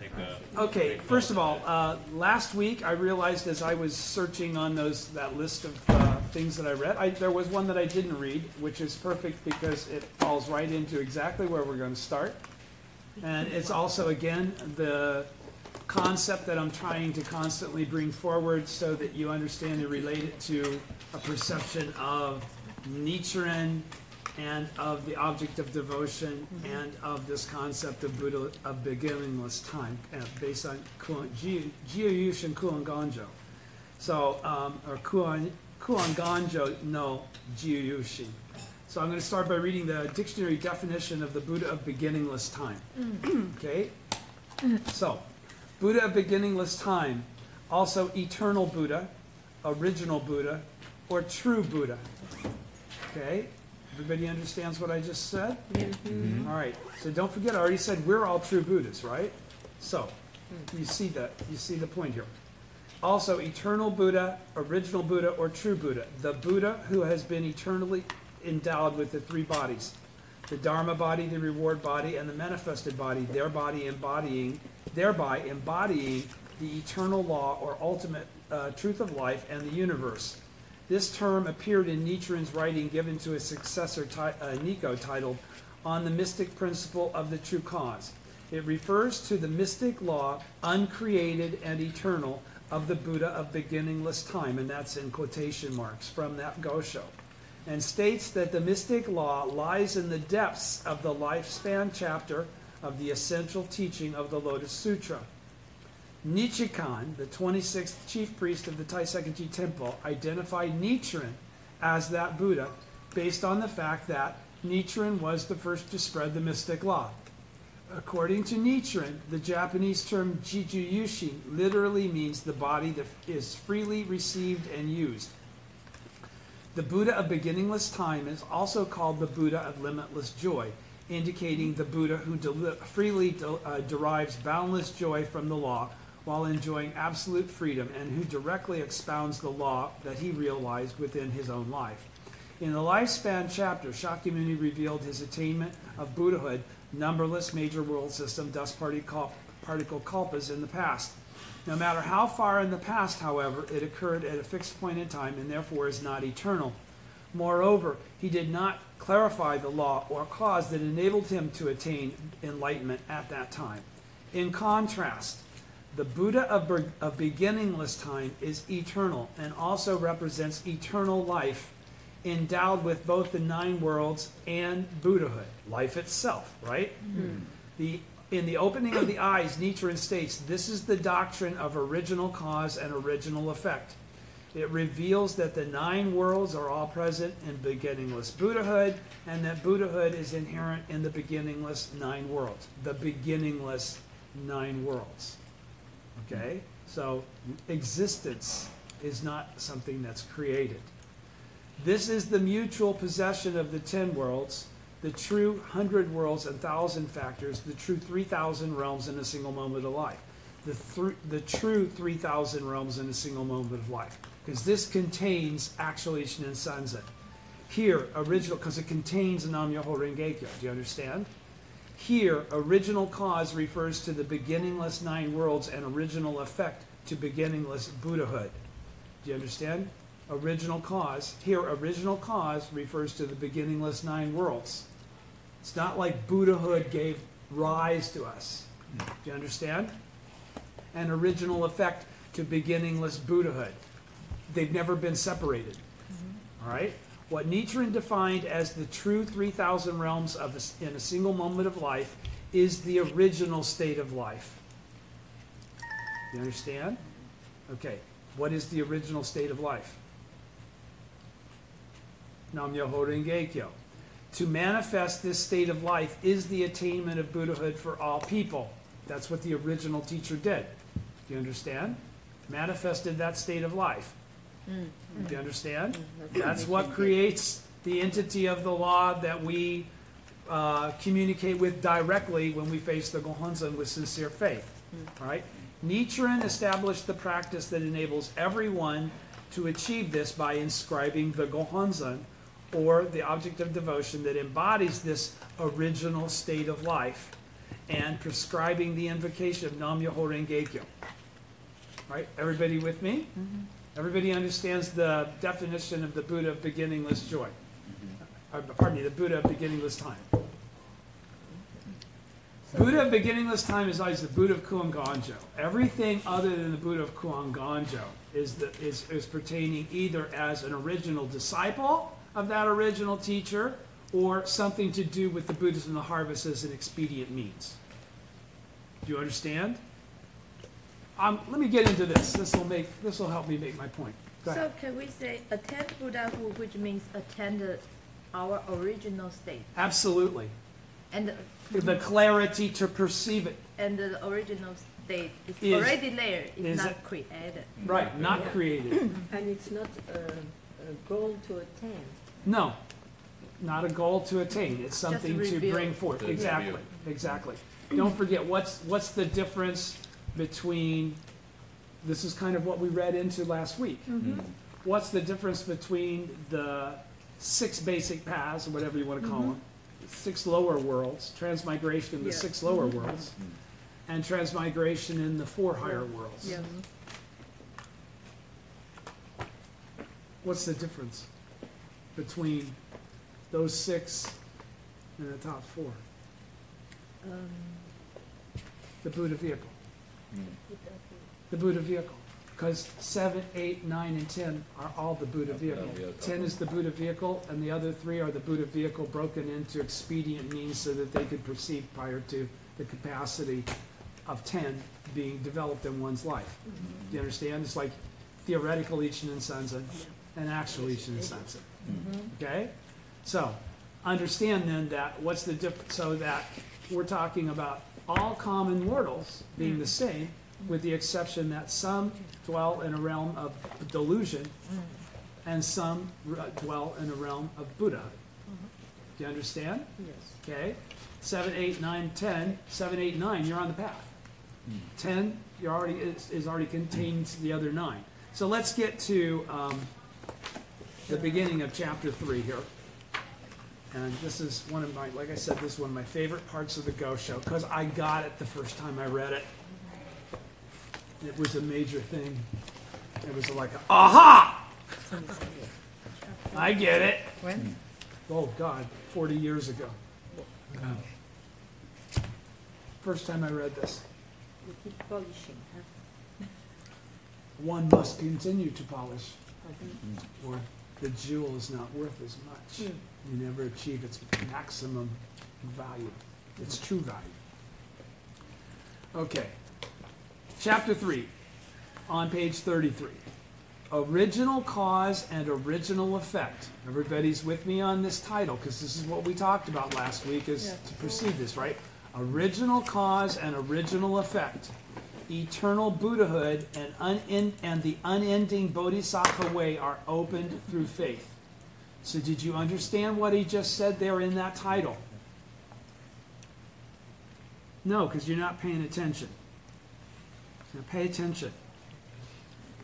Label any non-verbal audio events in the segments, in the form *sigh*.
take a. Okay, take a first of all, uh, last week I realized as I was searching on those, that list of uh, things that I read, I, there was one that I didn't read, which is perfect because it falls right into exactly where we're going to start. And it's also, again, the concept that I'm trying to constantly bring forward so that you understand and relate it to a perception of Nichiren and of the object of devotion and of this concept of Buddha, of beginningless time, uh, based on Kuan- Ji- Jiyushin Kuanganjo. So, um, or Kuan, Kuanganjo no Jiyushin. So I'm going to start by reading the dictionary definition of the Buddha of beginningless time. *clears throat* Okay? So, Buddha of beginningless time, also eternal Buddha, original Buddha, or true Buddha. Okay? Everybody understands what I just said? All right. So don't forget, I already said we're all true Buddhists, right? So, you see that, you see the point here. Also, eternal Buddha, original Buddha, or true Buddha. The Buddha who has been eternally endowed with the three bodies the Dharma body, the reward body, and the manifested body, their body embodying, thereby embodying the eternal law or ultimate uh, truth of life and the universe. This term appeared in Nichiren's writing given to his successor uh, Nikko titled On the Mystic Principle of the True Cause. It refers to the mystic law, uncreated and eternal, of the Buddha of beginningless time, and that's in quotation marks from that Gosho, and states that the mystic law lies in the depths of the lifespan chapter of the essential teaching of the Lotus Sutra. Nichikan, the 26th chief priest of the Taisekiji Temple, identified Nichiren as that Buddha based on the fact that Nichiren was the first to spread the mystic law. According to Nichiren, the Japanese term Jijuyushin literally means the body that is freely received and used. The Buddha of beginningless time is also called the Buddha of limitless joy, indicating the Buddha who deli- freely uh, derives boundless joy from the law while enjoying absolute freedom and who directly expounds the law that he realized within his own life. In the lifespan chapter, Shakyamuni revealed his attainment of Buddhahood, numberless major world system dust particle particle kalpas in the past. No matter how far in the past, however, it occurred at a fixed point in time and therefore is not eternal. Moreover, he did not clarify the law or cause that enabled him to attain enlightenment at that time. In contrast, the Buddha of, be- of beginningless time is eternal and also represents eternal life, endowed with both the nine worlds and Buddhahood, life itself, right? Hmm. The, in the opening of the eyes, Nichiren states, This is the doctrine of original cause and original effect. It reveals that the nine worlds are all present in beginningless Buddhahood, and that Buddhahood is inherent in the beginningless nine worlds. The beginningless nine worlds. Okay? So, existence is not something that's created. This is the mutual possession of the ten worlds, the true hundred worlds and thousand factors, the true 3,000 realms in a single moment of life. The, thr the true 3,000 realms in a single moment of life. Because this contains actually Ichinen Sanzen. Here, original, because it contains Nam Myoho Rengekyo. Do you understand? Here, original cause refers to the beginningless nine worlds and original effect to beginningless Buddhahood. Do you understand? Original cause. Here, original cause refers to the beginningless nine worlds. It's not like Buddhahood gave rise to us. Do you understand? And original effect to beginningless Buddhahood. They've never been separated. Mm-hmm. All right? What Nichiren defined as the true 3,000 realms of a in a single moment of life is the original state of life. You understand? Okay. What is the original state of life? Nam Myoho Renge Kyo. To manifest this state of life is the attainment of Buddhahood for all people. That's what the original teacher did. Do you understand? Manifested that state of life. Hmm. Do you understand? Mm-hmm. That's what creates the entity of the law that we uh, communicate with directly when we face the Gohonzon with sincere faith. Mm-hmm. Right? Nichiren established the practice that enables everyone to achieve this by inscribing the Gohonzon, or the object of devotion that embodies this original state of life. and prescribing the invocation of Nam Myoho Renge Kyo. Right, everybody with me? Everybody understands the definition of the Buddha of beginningless joy. Pardon me, the Buddha of beginningless time. Buddha of beginningless time is always the Buddha of Kuanganjo. Everything other than the Buddha of Kuanganjo is, the, is, is pertaining either as an original disciple of that original teacher or something to do with the Buddhism of the harvest as an expedient means. Do you understand? Um, let me get into this. This will make this will help me make my point. Go ahead. So can we say attend Buddhahood, which means attend our original state, Absolutely. and The clarity to perceive it. and the original state is, Is- already there. It's is not it- created. Right, not Yeah. created. *clears throat* And it's not a, a goal to attain. No, not a goal to attain. It's something to reveal. bring forth. To Exactly, reveal. exactly. Don't forget, what's, what's the difference between, this is kind of what we read into last week. Mm-hmm. Mm-hmm. What's the difference between the six basic paths, or whatever you want to call mm-hmm. them, six lower worlds, transmigration in the Yeah. six lower worlds, and transmigration in the four higher worlds? Yeah. What's the difference between those six and the top four? Um, The Buddha vehicle. The Buddha vehicle. Because seven, eight, nine, and ten are all the Buddha vehicle. vehicle. Ten is the Buddha vehicle, and the other three are the Buddha vehicle broken into expedient means so that they could perceive prior to the capacity of ten being developed in one's life. Mm-hmm. Do you understand? It's like theoretical Ichinen Sanzen and actual Ichinen Sanzen. Mm-hmm. Okay? So, understand then that, what's the difference, so that we're talking about all common mortals being hmm. the same, with the exception that some dwell in a realm of delusion, hmm. and some r- uh, dwell in a realm of Buddha. Hmm. Do you understand? Yes. Okay? Seven, eight, nine, ten, seven, eight, nine, you're on the path. Ten, you're already, is, is already contained the other nine. So let's get to, um, the beginning of chapter three here. And this is one of my, like I said, this is one of my favorite parts of the Gosho, because I got it the first time I read it. It was a major thing. It was like, aha! I get it. When? Oh, God, 40 years ago. First time I read this. You keep polishing, huh? One must continue to polish, or the jewel is not worth as much. Hmm. You never achieve its maximum value, its true value. Okay, chapter three, on page thirty-three. Original cause and original effect. Everybody's with me on this title, because this is what we talked about last week, is to perceive this, right? Original cause and original effect. Eternal Buddhahood and, and the unending Bodhisattva way are opened through faith. So, did you understand what he just said there in that title? No, because you're not paying attention. Now, pay attention.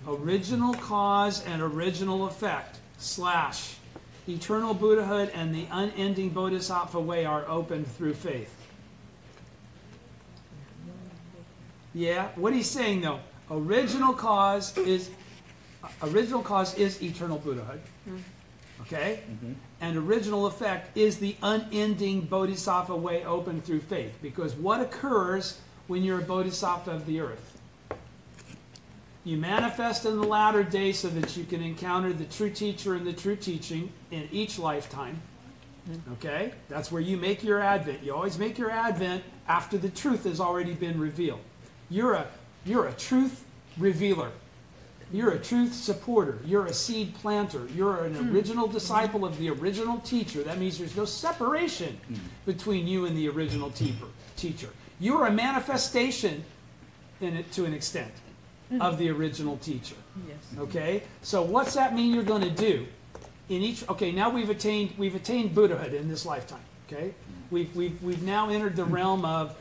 Original cause and original effect, slash, eternal Buddhahood and the unending Bodhisattva way are opened through faith. Yeah, what he's saying though, original cause is uh, original cause is eternal Buddhahood. Mm-hmm. Okay? And original effect is the unending Bodhisattva way open through faith. Because what occurs when you're a Bodhisattva of the earth? You manifest in the latter day so that you can encounter the true teacher and the true teaching in each lifetime. Okay? That's where you make your advent. You always make your advent after the truth has already been revealed. You're a you're a truth revealer. You're a truth supporter. You're a seed planter. You're an hmm. original hmm. disciple of the original teacher. That means there's no separation hmm. between you and the original teacher. Teacher. You're a manifestation in it to an extent of the original teacher. Yes. Okay? So what's that mean you're going to do? In each okay, now we've attained we've attained Buddhahood in this lifetime. Okay? We've we've we've now entered the realm of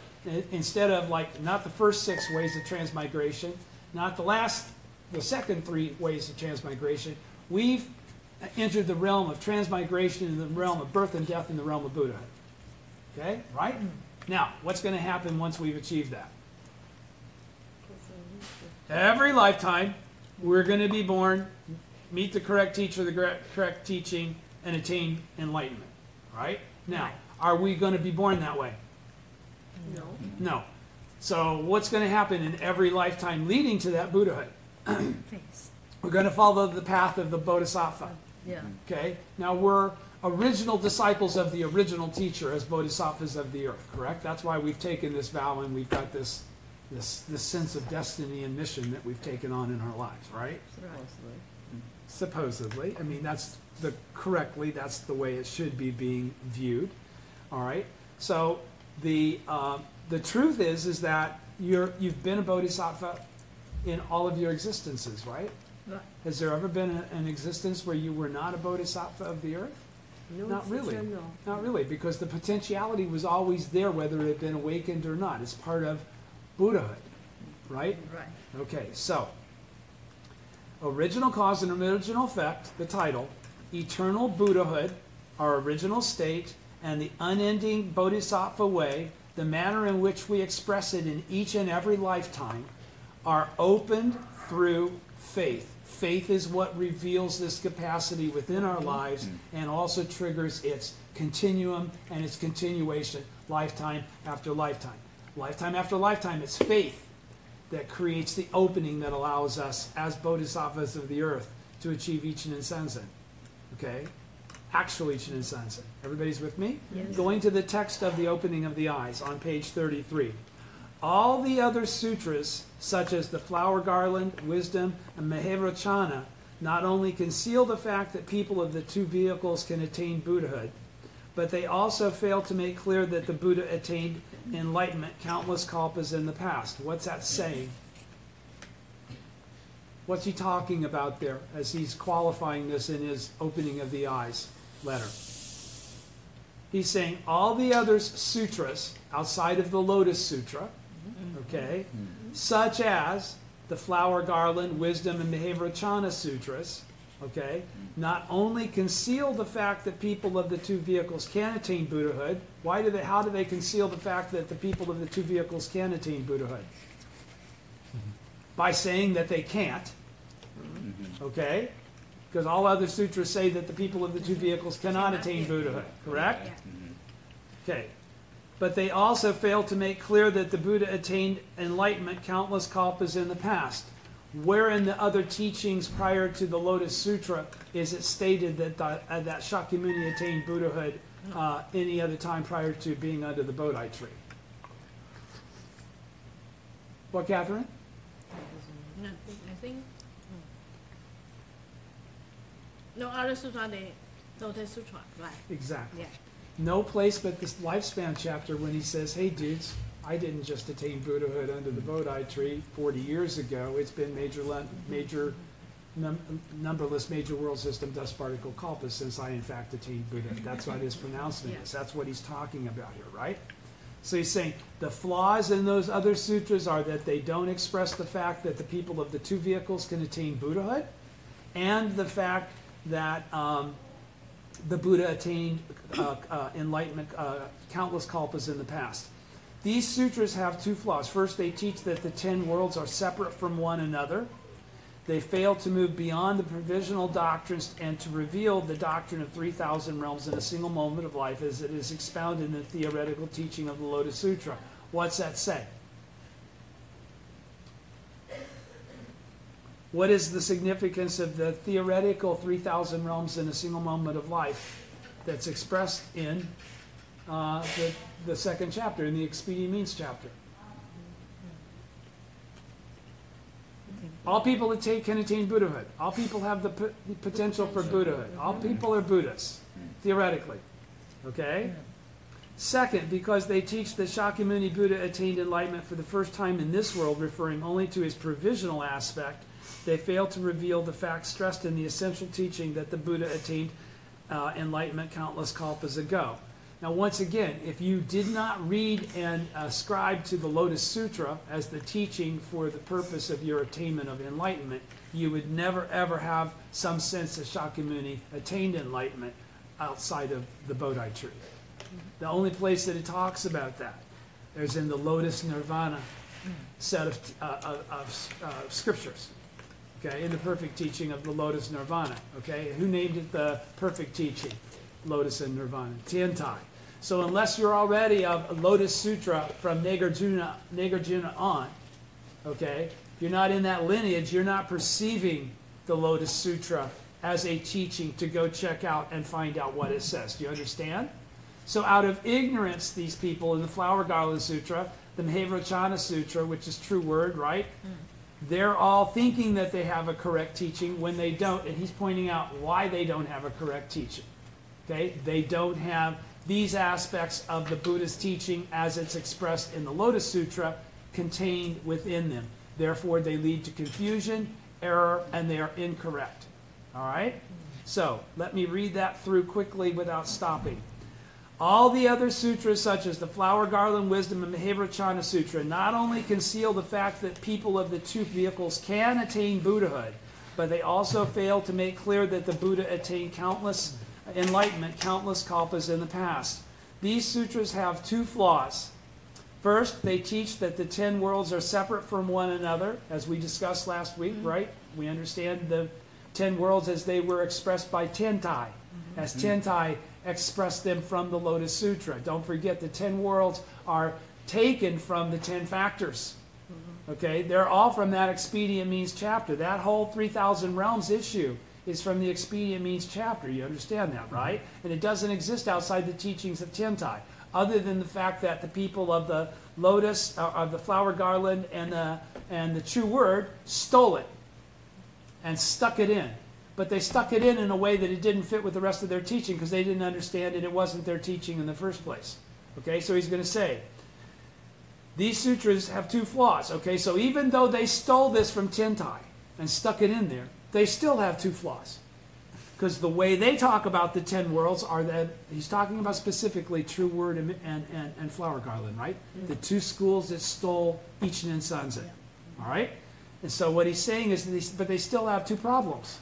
instead of like not the first six ways of transmigration, not the last the second three ways of transmigration, we've entered the realm of transmigration in the realm of birth and death in the realm of Buddhahood. Okay? Right? Now, what's going to happen once we've achieved that? Every lifetime, we're going to be born, meet the correct teacher, the correct- correct teaching, and attain enlightenment. Right? Now, are we going to be born that way? No. No. So, what's going to happen in every lifetime leading to that Buddhahood? Face. We're going to follow the path of the Bodhisattva. Yeah. Okay? Now, we're original disciples of the original teacher as bodhisattvas of the earth, correct? That's why we've taken this vow and we've got this, this, this sense of destiny and mission that we've taken on in our lives, right? Supposedly. I mean, that's the, correctly, that's the way it should be being viewed. All right? So, the, uh, the truth is, is that you're, you've been a bodhisattva in all of your existences, right? Right. Has there ever been a- an existence where you were not a bodhisattva of the earth? No, Not really. no. Not really, because the potentiality was always there, whether it had been awakened or not. It's part of Buddhahood, right? Right. Okay, so original cause and original effect, the title, eternal Buddhahood, our original state, and the unending Bodhisattva way, the manner in which we express it in each and every lifetime, are opened through faith. Faith is what reveals this capacity within our lives and also triggers its continuum and its continuation, lifetime after lifetime. Lifetime after lifetime, it's faith that creates the opening that allows us, as bodhisattvas of the earth, to achieve Ichinen Sanzen. Okay? Actual Ichinen Sanzen. Everybody's with me? Yes. Going to the text of the opening of the eyes on page 33. All the other sutras, such as the flower garland, wisdom, and Mahavairochana, not only conceal the fact that people of the two vehicles can attain Buddhahood, but they also fail to make clear that the Buddha attained enlightenment countless kalpas in the past. What's that saying? What's he talking about there as he's qualifying this in his opening of the eyes letter? He's saying all the other sutras outside of the Lotus Sutra, Mm-hmm. okay, mm-hmm. such as the flower garland, wisdom, and Mahavairochana sutras, okay, mm-hmm. not only conceal the fact that people of the two vehicles can attain Buddhahood. Why do they? How do they conceal the fact that the people of the two vehicles can attain Buddhahood? By saying that they can't, okay, because all other sutras say that the people of the two vehicles cannot attain Buddhahood. Correct? Okay. But they also fail to make clear that the Buddha attained enlightenment countless kalpas in the past. Where in the other teachings prior to the Lotus Sutra is it stated that the, uh, that Shakyamuni attained Buddhahood uh, any other time prior to being under the Bodhi tree? What, Catherine? No, I think. No other sutra, they, Lotus Sutra, right, Exactly. yeah. No place but this lifespan chapter when he says, hey dudes, I didn't just attain Buddhahood under the Bodhi tree 40 years ago. It's been major, major, num- numberless major world system dust particle kalpas since I in fact attained Buddhahood. That's what his pronouncement is. That's what he's talking about here, right? So he's saying the flaws in those other sutras are that they don't express the fact that the people of the two vehicles can attain Buddhahood, and the fact that um, the Buddha attained uh, uh, enlightenment uh, countless kalpas in the past. These sutras have two flaws. First, they teach that the ten worlds are separate from one another. They fail to move beyond the provisional doctrines and to reveal the doctrine of 3,000 realms in a single moment of life as it is expounded in the theoretical teaching of the Lotus Sutra. What's that say? What is the significance of the theoretical 3,000 realms in a single moment of life that's expressed in uh, the, the second chapter, in the Expedient Means chapter? All people attain, can attain Buddhahood. All people have the, p- potential for Buddhahood. All people are Buddhists, theoretically. Okay? Second, because they teach that Shakyamuni Buddha attained enlightenment for the first time in this world, referring only to his provisional aspect, they fail to reveal the fact stressed in the essential teaching that the Buddha attained uh, enlightenment countless kalpas ago. Now, once again, if you did not read and ascribe to the Lotus Sutra as the teaching for the purpose of your attainment of enlightenment, you would never ever have some sense that Shakyamuni attained enlightenment outside of the Bodhi tree. The only place that it talks about that is in the Lotus Nirvana set of, uh, of, of uh, scriptures. Okay, in the perfect teaching of the Lotus Nirvana. Okay, who named it the perfect teaching? Lotus and Nirvana. Tiantai. So unless you're already of Lotus Sutra from Nagarjuna, Nagarjuna on, okay, you're not in that lineage, you're not perceiving the Lotus Sutra as a teaching to go check out and find out what it says. Do you understand? So out of ignorance, these people in the Flower Garland Sutra, the Mahavairochana Sutra, which is true word, right? Mm. They're all thinking that they have a correct teaching when they don't, and he's pointing out why they don't have a correct teaching. Okay? They don't have these aspects of the Buddha's teaching as it's expressed in the Lotus Sutra contained within them. Therefore, they lead to confusion, error, and they are incorrect. All right? So, let me read that through quickly without stopping. All the other sutras, such as the Flower Garland Wisdom and Mahavairochana Sutra, not only conceal the fact that people of the two vehicles can attain Buddhahood, but they also fail to make clear that the Buddha attained countless enlightenment, countless kalpas in the past. These sutras have two flaws. First, they teach that the ten worlds are separate from one another, as we discussed last week, mm-hmm. right? We understand the ten worlds as they were expressed by Tiantai, as mm-hmm. Tiantai expressed them from the Lotus Sutra. Don't forget the ten worlds are taken from the ten factors. Okay, they're all from that expedient means chapter. That whole 3,000 realms issue is from the expedient means chapter. You understand that, right? And it doesn't exist outside the teachings of Tiantai, other than the fact that the people of the lotus, uh, of the flower garland, and the and the true word stole it and stuck it in. But they stuck it in in a way that it didn't fit with the rest of their teaching because they didn't understand it. It wasn't their teaching in the first place. Okay, so he's going to say, these sutras have two flaws. Okay, so even though they stole this from Tiantai and stuck it in there, they still have two flaws. Because the way they talk about the ten worlds are that he's talking about specifically True Word and, and, and, and Flower Garland, right? Mm-hmm. The two schools that stole Ichinen Sanzen. All right? And so what he's saying is, that they, but they still have two problems.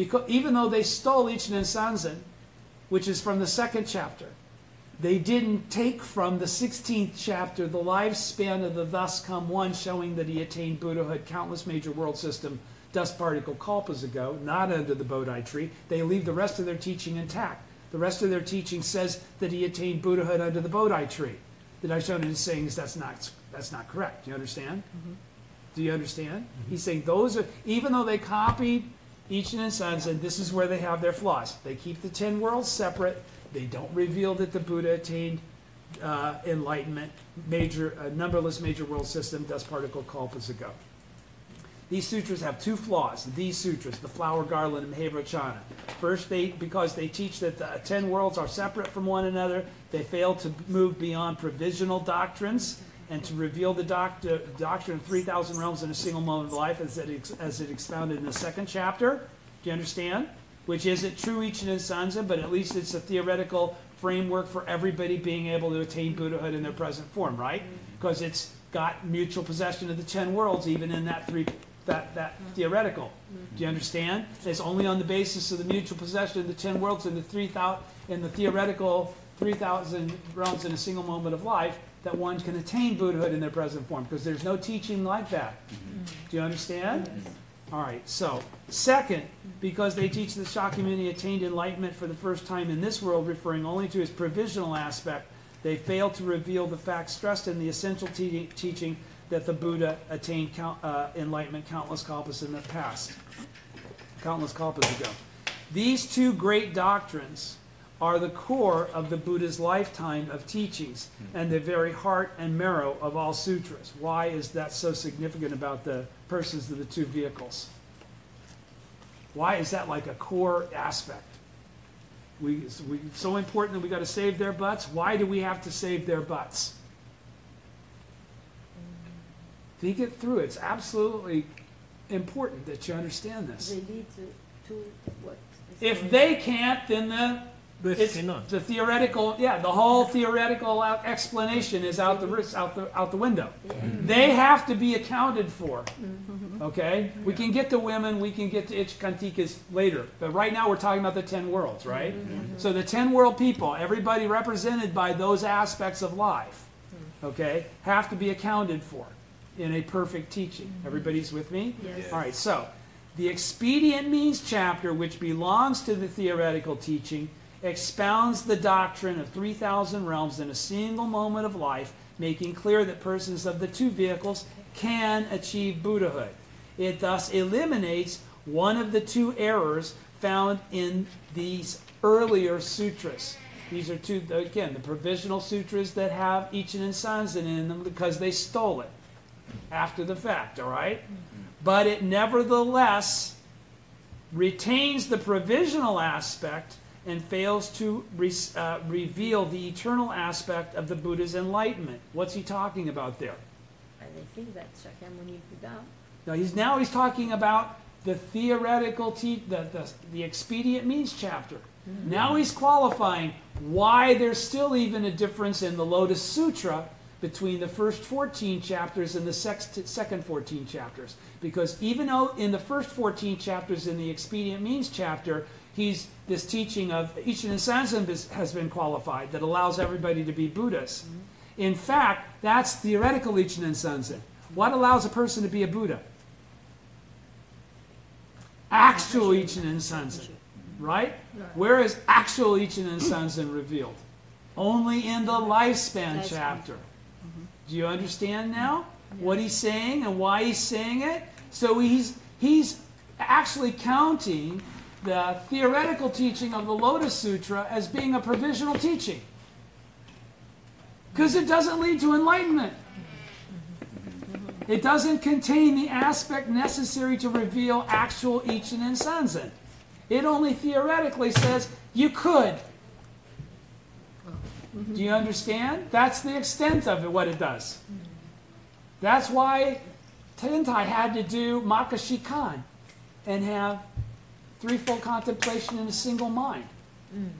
Because even though they stole Ichinen Sanzen, which is from the second chapter, they didn't take from the 16th chapter the lifespan of the thus come one showing that he attained Buddhahood countless major world system dust particle kalpas ago, not under the Bodhi tree. They leave the rest of their teaching intact. The rest of their teaching says that he attained Buddhahood under the Bodhi tree. The Daishonin is saying is that's not that's not correct. Do you understand? Mm-hmm. Do you understand? He's saying those are even though they copied Ichinen Sanzen, this is where they have their flaws. They keep the ten worlds separate. They don't reveal that the Buddha attained uh, enlightenment, major, uh, numberless major world system, dust particle kalpas ago. These sutras have two flaws. These sutras, the flower garland and Mahavairochana. First, they because they teach that the ten worlds are separate from one another, they fail to move beyond provisional doctrines and to reveal the doctor, doctrine of 3,000 realms in a single moment of life as it, ex- as it expounded in the second chapter. Do you understand? Which isn't true Ichinen Sanzen, but at least it's a theoretical framework for everybody being able to attain Buddhahood in their present form, right? Because it's got mutual possession of the ten worlds, even in that three that that mm-hmm. theoretical. Mm-hmm. Do you understand? It's only on the basis of the mutual possession of the ten worlds and the three thousand in the theoretical three thousand realms in a single moment of life that one can attain Buddhahood in their present form. Because there's no teaching like that. Do you understand? All right. So second, because they teach that Shakyamuni attained enlightenment for the first time in this world, referring only to his provisional aspect, they fail to reveal the facts stressed in the essential te- teaching that the Buddha attained count, uh, enlightenment countless kalpas in the past, countless kalpas ago. These two great doctrines are the core of the Buddha's lifetime of teachings hmm. and the very heart and marrow of all sutras. Why is that so significant about the persons of the two vehicles? Why is that like a core aspect? We, we so important that we got to save their butts. Why do we have to save their butts? Think it through. It's absolutely important that you understand this. They lead to, to what? If they can't, then the But it's cannot. the theoretical. Yeah, the whole theoretical out- explanation is out the ris- out the out the window. They have to be accounted for. Mm-hmm. Okay, we can get to women, we can get to icchantikas later, but right now we're talking about the ten worlds, right? Mm-hmm. So the ten world people, everybody represented by those aspects of life, mm-hmm. okay, have to be accounted for in a perfect teaching. Everybody's with me? Yes. All right, so the expedient means chapter, which belongs to the theoretical teaching, expounds the doctrine of 3,000 realms in a single moment of life, making clear that persons of the two vehicles can achieve Buddhahood. It thus eliminates one of the two errors found in these earlier sutras. These are two, again, the provisional sutras that have Ichinen Sanzen in them because they stole it after the fact, all right? But it nevertheless retains the provisional aspect and fails to re- uh, reveal the eternal aspect of the Buddha's enlightenment. What's he talking about there? I think that Shakyamuni Buddha. Now he's now he's talking about the theoretical te- the, the the expedient means chapter. Now he's qualifying why there's still even a difference in the Lotus Sutra between the first 14 chapters and the sex- second 14 chapters. Because even though in the first 14 chapters in the expedient means chapter, he's this teaching of Ichinen Sanzen has been qualified that allows everybody to be Buddhas. Mm-hmm. In fact, that's theoretical Ichinen Sanzen. What allows a person to be a Buddha? Actual Ichinen Sanzen, mm-hmm. right? Where is actual Ichinen Sanzen revealed? Only in the lifespan Lifespan. chapter. Mm-hmm. Do you understand now what he's saying and why he's saying it? So he's he's actually counting the theoretical teaching of the Lotus Sutra as being a provisional teaching. Because it doesn't lead to enlightenment. It doesn't contain the aspect necessary to reveal actual Ichinen Sanzen. It only theoretically says you could. Do you understand? That's the extent of it, what it does. That's why Tiantai had to do Makashikan and have threefold contemplation in a single mind. Mm.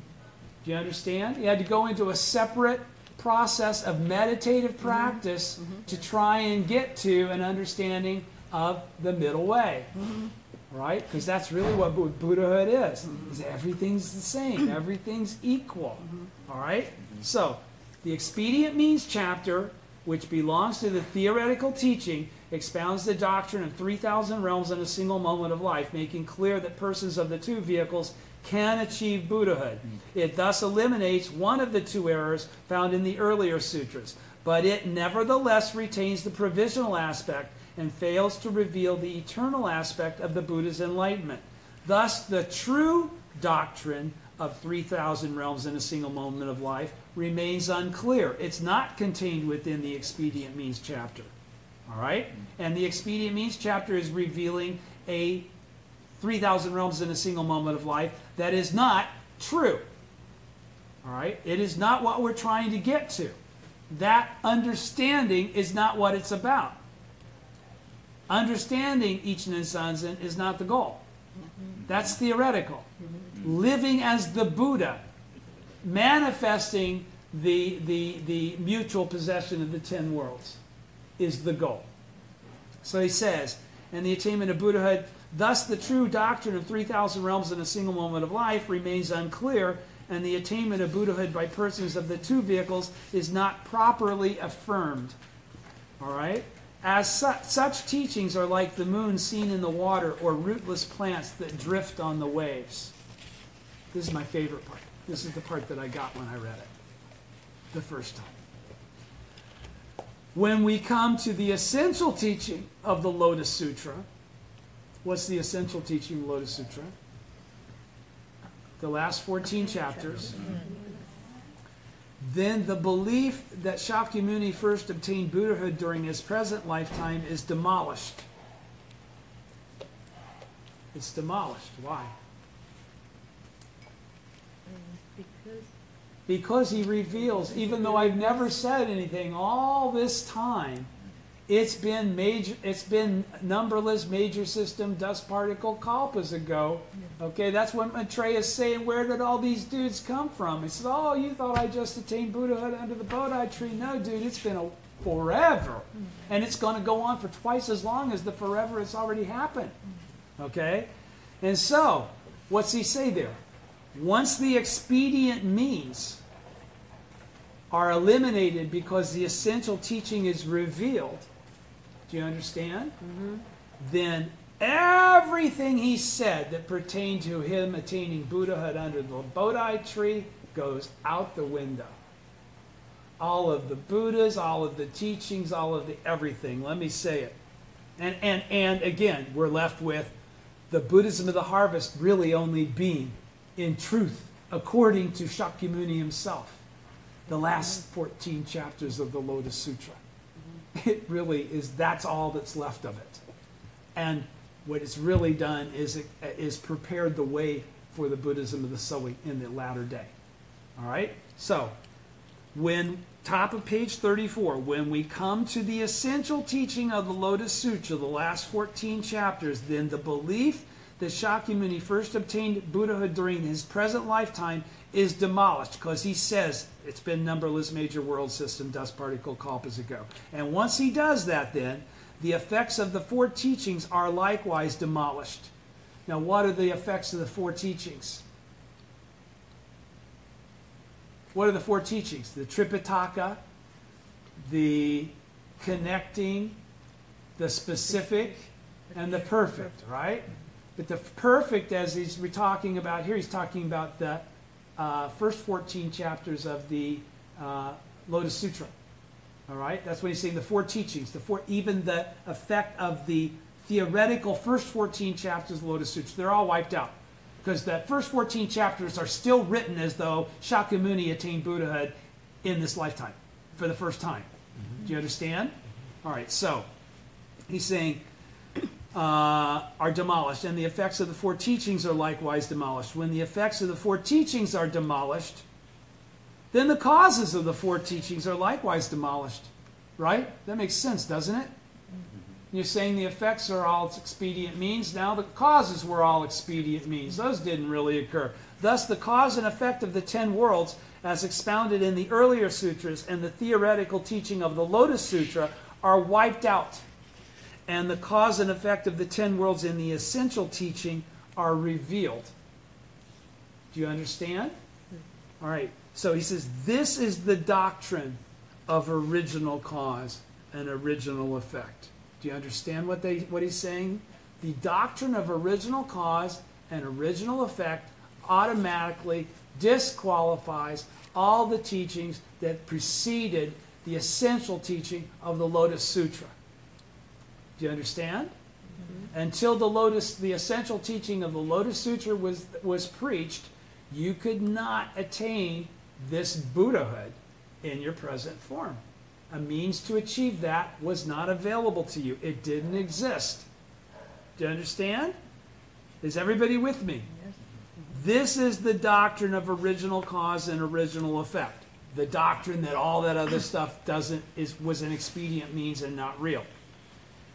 Do you understand? He had to go into a separate process of meditative mm-hmm. practice mm-hmm. to try and get to an understanding of the middle way. Mm-hmm. Right? Because that's really what Buddhahood is. is everything's the same. Everything's equal. All right? So, the expedient means chapter, which belongs to the theoretical teaching, expounds the doctrine of 3,000 realms in a single moment of life, making clear that persons of the two vehicles can achieve Buddhahood. Mm-hmm. It thus eliminates one of the two errors found in the earlier sutras, but it nevertheless retains the provisional aspect and fails to reveal the eternal aspect of the Buddha's enlightenment. Thus, the true doctrine of 3,000 realms in a single moment of life remains unclear. It's not contained within the expedient means chapter. All right? And the expedient means chapter is revealing a 3,000 realms in a single moment of life that is not true. All right? It is not what we're trying to get to. That understanding is not what it's about. Understanding Ichinen Sanzen is not the goal. That's theoretical. Living as the Buddha, manifesting the, the, the mutual possession of the ten worlds is the goal. So he says, and the attainment of Buddhahood, thus the true doctrine of 3,000 realms in a single moment of life remains unclear, and the attainment of Buddhahood by persons of the two vehicles is not properly affirmed. All right? As su- such teachings are like the moon seen in the water or rootless plants that drift on the waves. This is my favorite part. This is the part that I got when I read it the first time. When we come to the essential teaching of the Lotus Sutra, what's the essential teaching of the Lotus Sutra? The last 14 chapters. Then the belief that Shakyamuni first obtained Buddhahood during his present lifetime is demolished. It's demolished. Why? Because Because he reveals, even though I've never said anything all this time, it's been major it's been numberless major system dust particle kalpas ago. Okay, that's what Maitreya is saying. Where did all these dudes come from? He said, Oh, you thought I just attained Buddhahood under the Bodhi tree. No, dude, it's been a forever. Mm-hmm. And it's gonna go on for twice as long as the forever it's already happened. Mm-hmm. Okay? And so, what's he say there? Once the expedient means are eliminated because the essential teaching is revealed, do you understand? Mm-hmm. Then everything he said that pertained to him attaining Buddhahood under the Bodhi tree goes out the window. All of the Buddhas, all of the teachings, all of the everything. Let me say it. And, and, and again, we're left with the Buddhism of the harvest really only being, in truth, according to Shakyamuni himself, the last 14 chapters of the Lotus Sutra. Mm-hmm. It really is, that's all that's left of it. And what it's really done is, it, is prepared the way for the Buddhism of the Soe in the latter day. All right? So, when, top of page 34, when we come to the essential teaching of the Lotus Sutra, the last 14 chapters, then the belief that Shakyamuni first obtained Buddhahood during his present lifetime is demolished because he says it's been numberless major world system dust particle kalpas ago. And once he does that, then the effects of the four teachings are likewise demolished. Now, what are the effects of the four teachings? What are the four teachings? The Tripitaka, the connecting, the specific, and the perfect, right? But the perfect, as he's we're talking about here, he's talking about the uh, first 14 chapters of the uh, Lotus Sutra. All right, that's what he's saying. The four teachings, the four, even the effect of the theoretical first 14 chapters of the Lotus Sutra, they're all wiped out because the first 14 chapters are still written as though Shakyamuni attained Buddhahood in this lifetime for the first time. Do you understand? All right, so he's saying uh, are demolished, and the effects of the four teachings are likewise demolished. When the effects of the four teachings are demolished, then the causes of the four teachings are likewise demolished. Right? That makes sense, doesn't it? You're saying the effects are all expedient means. Now the causes were all expedient means. Those didn't really occur. Thus, the cause and effect of the ten worlds, as expounded in the earlier sutras and the theoretical teaching of the Lotus Sutra, are wiped out. And the cause and effect of the ten worlds in the essential teaching are revealed. Do you understand? Hmm. All right. So he says, this is the doctrine of original cause and original effect. Do you understand what, they, what he's saying? The doctrine of original cause and original effect automatically disqualifies all the teachings that preceded the essential teaching of the Lotus Sutra. Do you understand? Until the Lotus, the essential teaching of the Lotus Sutra was, was preached, you could not attain this Buddhahood in your present form. A means to achieve that was not available to you. It didn't exist. Do you understand? Is everybody with me? This is the doctrine of original cause and original effect. The doctrine that all that other stuff doesn't is was an expedient means and not real.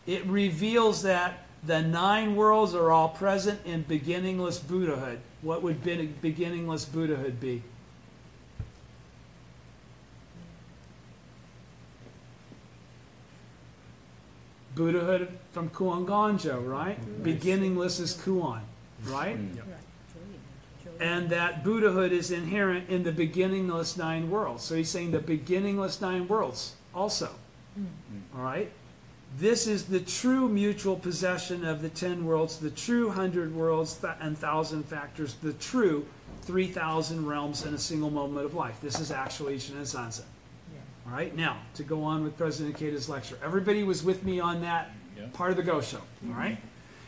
It reveals that the nine worlds are all present in beginningless Buddhahood. What would beginningless Buddhahood be? Buddhahood from Kuan Ganjo, right? Beginningless is Kuan, mm. right? And that Buddhahood is inherent in the beginningless nine worlds. So he's saying the beginningless nine worlds also. Mm. All right? This is the true mutual possession of the ten worlds, the true hundred worlds th- and thousand factors, the true 3,000 realms in a single moment of life. This is actually Ichinen Sanzen. All right, now to go on with President Ikeda's lecture. Everybody was with me on that Yeah. part of the Gosho. All mm-hmm. right.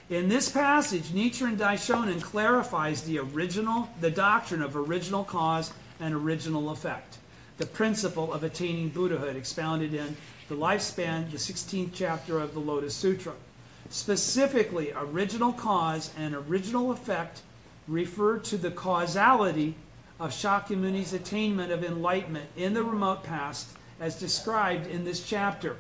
In this passage, Nichiren Daishonin clarifies the original, the doctrine of original cause and original effect, the principle of attaining Buddhahood, expounded in the lifespan, the 16th chapter of the Lotus Sutra. Specifically, original cause and original effect refer to the causality of Shakyamuni's attainment of enlightenment in the remote past as described in this chapter.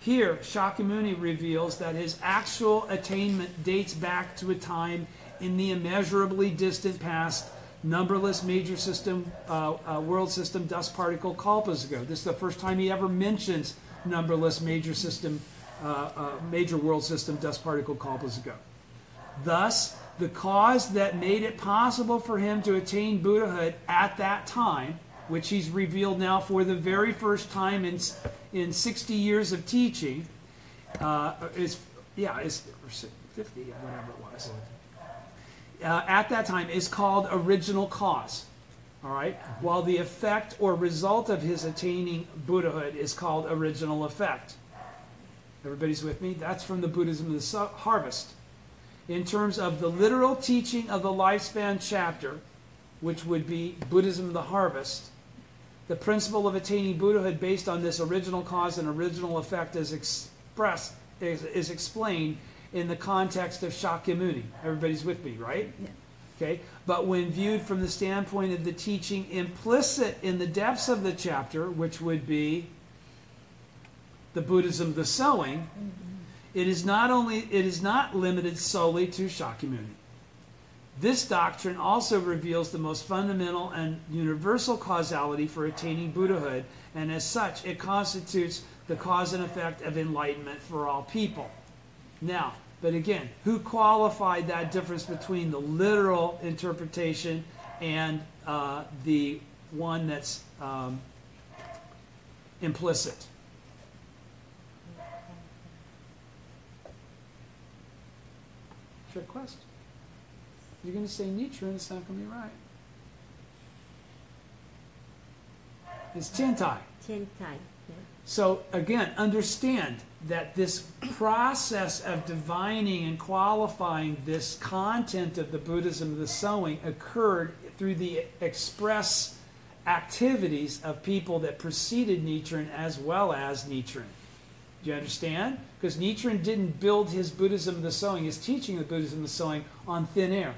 Here, Shakyamuni reveals that his actual attainment dates back to a time in the immeasurably distant past, numberless major system, uh, uh, world system dust particle kalpas ago. This is the first time he ever mentions numberless major system, uh, uh, major world system dust particle kalpas ago. Thus, the cause that made it possible for him to attain Buddhahood at that time, which he's revealed now for the very first time in, in 60 years of teaching, uh, is, yeah, is or 50, whatever it was, uh, at that time is called original cause. All right? While the effect or result of his attaining Buddhahood is called original effect. Everybody's with me? That's from the Buddhism of the Harvest. In terms of the literal teaching of the lifespan chapter, which would be Buddhism of the Harvest, the principle of attaining Buddhahood based on this original cause and original effect is expressed, is, is explained in the context of Shakyamuni. Everybody's with me, right? Yeah. Okay? But when viewed from the standpoint of the teaching implicit in the depths of the chapter, which would be the Buddhism the sowing, mm-hmm. it is not only it is not limited solely to Shakyamuni. This doctrine also reveals the most fundamental and universal causality for attaining Buddhahood, and as such, it constitutes the cause and effect of enlightenment for all people. Now, but again, who qualified that difference between the literal interpretation and uh, the one that's um, implicit? Trick question. You're going to say Nietzsche, and it's not going to be right. It's Tiantai. Ten yeah. So again, understand that this process of divining and qualifying this content of the Buddhism of the sowing occurred through the express activities of people that preceded Nichiren as well as Nichiren. Do you understand? Because Nichiren didn't build his Buddhism of the sowing, his teaching of the Buddhism of the sowing, on thin air.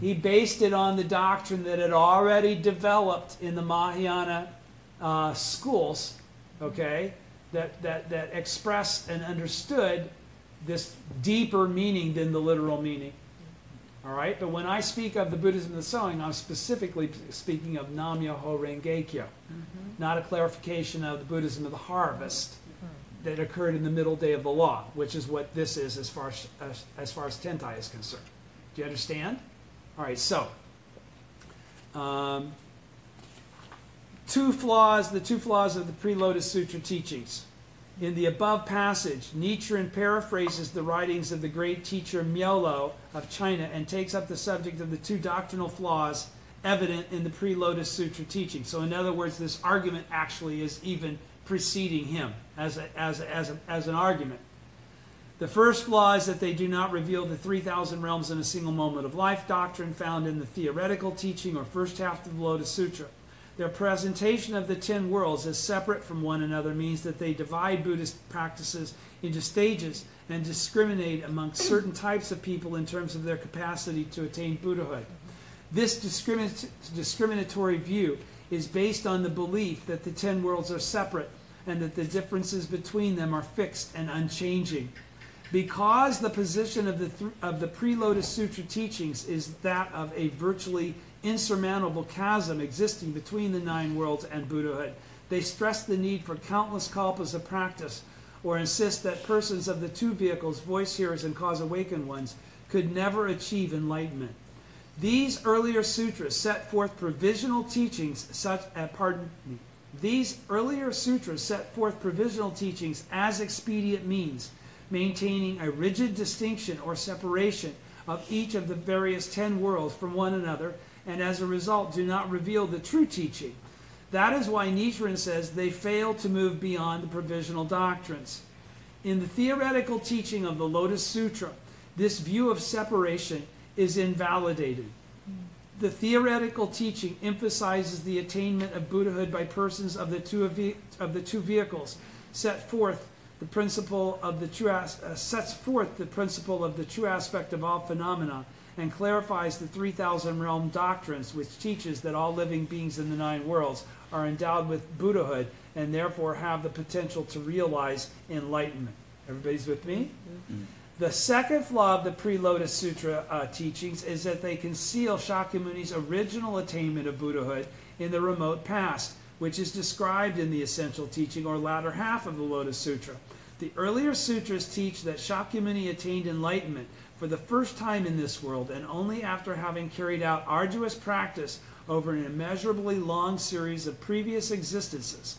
He based it on the doctrine that had already developed in the Mahayana uh, schools, okay, that, that, that expressed and understood this deeper meaning than the literal meaning. All right? But when I speak of the Buddhism of the sowing, I'm specifically speaking of Nam Myoho Renge Kyo, not a clarification of the Buddhism of the harvest that occurred in the middle day of the law, which is what this is as far as, as, as far as Tiantai is concerned. Do you understand? All right, so um, two flaws, the two flaws of the Pre-Lotus Sutra teachings. In the above passage, Nichiren paraphrases the writings of the great teacher Miao-lo of China and takes up the subject of the two doctrinal flaws evident in the Pre-Lotus Sutra teaching. So, in other words, this argument actually is even preceding him as, a, as, a, as, a, as an argument. The first flaw is that they do not reveal the 3,000 realms in a single moment of life doctrine found in the theoretical teaching or first half of the Lotus Sutra. Their presentation of the ten worlds as separate from one another means that they divide Buddhist practices into stages and discriminate among certain types of people in terms of their capacity to attain Buddhahood. This discriminat- discriminatory view is based on the belief that the ten worlds are separate and that the differences between them are fixed and unchanging. Because the position of the, th- of the pre-Lotus Sutra teachings is that of a virtually insurmountable chasm existing between the nine worlds and Buddhahood, they stress the need for countless kalpas of practice, or insist that persons of the two vehicles, voice hearers and cause awakened ones, could never achieve enlightenment. These earlier sutras set forth provisional teachings such uh, pardon me. These earlier sutras set forth provisional teachings as expedient means, maintaining a rigid distinction or separation of each of the various ten worlds from one another, and as a result do not reveal the true teaching. That is why Nichiren says they fail to move beyond the provisional doctrines. In the theoretical teaching of the Lotus Sutra, this view of separation is invalidated. The theoretical teaching emphasizes the attainment of Buddhahood by persons of the two, of the two vehicles, set forth the principle of the true as- uh, sets forth the principle of the true aspect of all phenomena, and clarifies the 3,000 realm doctrines, which teaches that all living beings in the nine worlds are endowed with Buddhahood and therefore have the potential to realize enlightenment. Everybody's with me? The second flaw of the pre-Lotus Sutra uh, teachings is that they conceal Shakyamuni's original attainment of Buddhahood in the remote past, which is described in the essential teaching or latter half of the Lotus Sutra. The earlier sutras teach that Shakyamuni attained enlightenment for the first time in this world and only after having carried out arduous practice over an immeasurably long series of previous existences.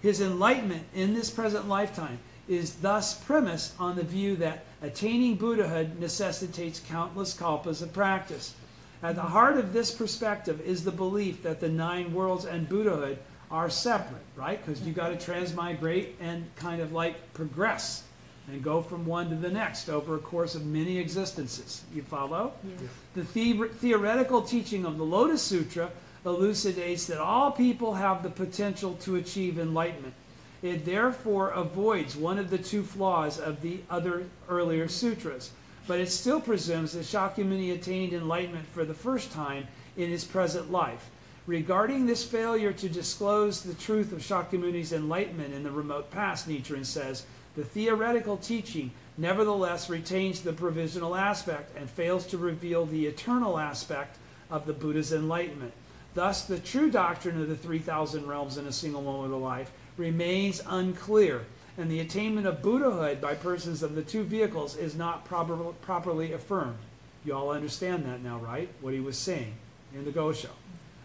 His enlightenment in this present lifetime is thus premised on the view that attaining Buddhahood necessitates countless kalpas of practice. At the heart of this perspective is the belief that the nine worlds and Buddhahood are separate, right? Because you got to transmigrate and kind of like progress and go from one to the next over a course of many existences. You follow? Yeah. The, the- theoretical teaching of the Lotus Sutra elucidates that all people have the potential to achieve enlightenment. It therefore avoids one of the two flaws of the other earlier sutras, but it still presumes that Shakyamuni attained enlightenment for the first time in his present life. Regarding this failure to disclose the truth of Shakyamuni's enlightenment in the remote past, Nichiren says, the theoretical teaching nevertheless retains the provisional aspect and fails to reveal the eternal aspect of the Buddha's enlightenment. Thus, the true doctrine of the 3,000 realms in a single moment of life remains unclear, and the attainment of Buddhahood by persons of the two vehicles is not proper, properly affirmed. You all understand that now, right? What he was saying in the Gosho.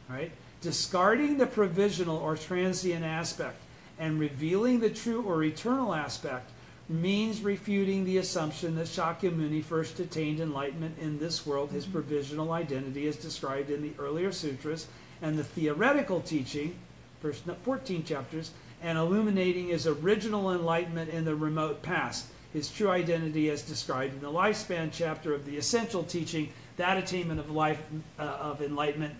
Right? Discarding the provisional or transient aspect and revealing the true or eternal aspect means refuting the assumption that Shakyamuni first attained enlightenment in this world, his provisional identity as described in the earlier sutras, and the theoretical teaching, first 14 chapters, and illuminating his original enlightenment in the remote past, his true identity as described in the lifespan chapter of the essential teaching, that attainment of life uh, of enlightenment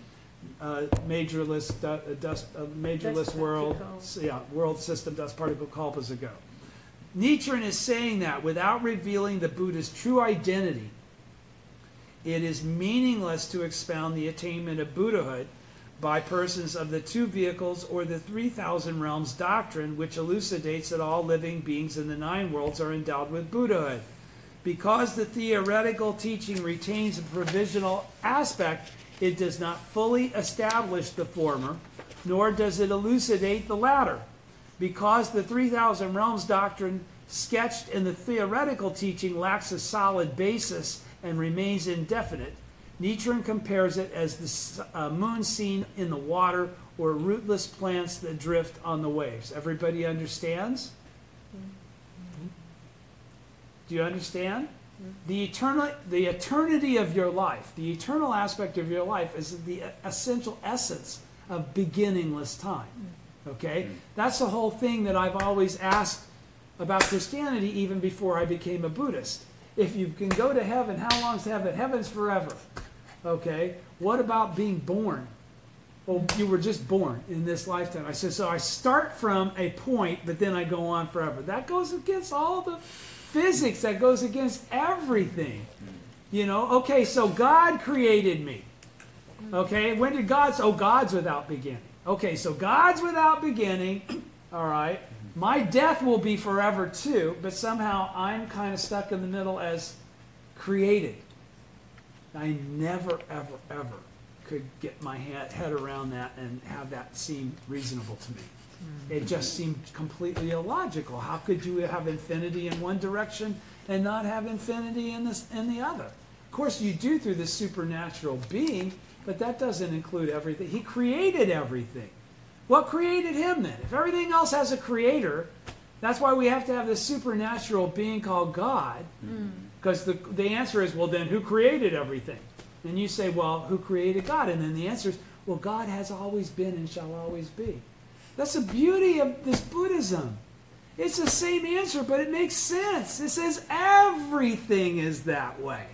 uh, majorless, du- uh, dust, uh, majorless Dust world, particle. s- yeah, world system, dust particle kalpas ago. Nichiren is saying that without revealing the Buddha's true identity, it is meaningless to expound the attainment of Buddhahood by persons of the two vehicles or the 3,000 realms doctrine, which elucidates that all living beings in the nine worlds are endowed with Buddhahood. Because the theoretical teaching retains a provisional aspect, it does not fully establish the former, nor does it elucidate the latter. Because the 3,000 realms doctrine sketched in the theoretical teaching lacks a solid basis and remains indefinite, Nichiren compares it as the uh, moon seen in the water or rootless plants that drift on the waves. Everybody understands? Do you understand? The eternal, the eternity of your life, the eternal aspect of your life is the essential essence of beginningless time. Okay? Mm. That's the whole thing that I've always asked about Christianity even before I became a Buddhist. If you can go to heaven, how long's heaven? Heaven's forever. Okay? What about being born? Well, you were just born in this lifetime. I said, so I start from a point, but then I go on forever. That goes against all the physics, that goes against everything. You know, okay, so God created me. Okay, when did God? Oh, God's without beginning. Okay, so God's without beginning. *clears throat* All right, my death will be forever too, but somehow I'm kind of stuck in the middle as created. I never, ever, ever could get my head, head around that and have that seem reasonable to me. Mm. It just seemed completely illogical. How could you have infinity in one direction and not have infinity in this in the other? Of course, you do through the supernatural being, but that doesn't include everything. He created everything. What created him then? If everything else has a creator, that's why we have to have this supernatural being called God. Mm. Because the, the answer is, well, then who created everything? And you say, well, who created God? And then the answer is, well, God has always been and shall always be. That's the beauty of this Buddhism. It's the same answer, but it makes sense. It says everything is that way.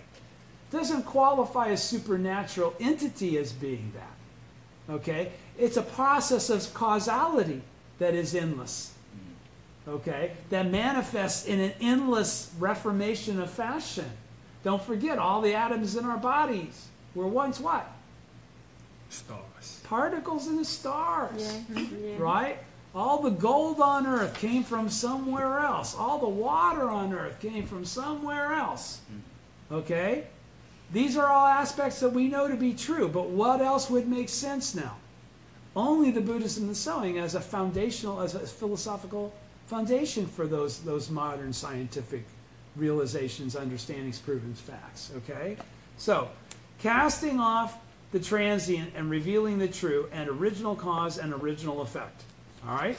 It doesn't qualify a supernatural entity as being that. Okay? It's a process of causality that is endless. Okay? That manifests in an endless reformation of fashion. Don't forget, all the atoms in our bodies were once what? Stars. Particles in the stars. Yeah, yeah. Right? All the gold on earth came from somewhere else. All the water on earth came from somewhere else. Okay? These are all aspects that we know to be true, but what else would make sense now? Only the Buddhism and the sowing as a foundational, as a philosophical foundation for those, those modern scientific realizations, understandings, proven facts. Okay? So, casting off the transient and revealing the true and original cause and original effect. All right?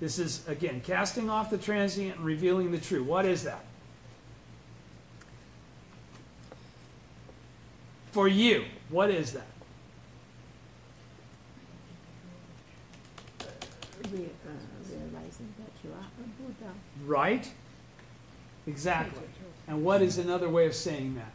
This is, again, casting off the transient and revealing the true. What is that? For you, what is that? Re- realizing that you are a Buddha. Right? Exactly. And what is another way of saying that?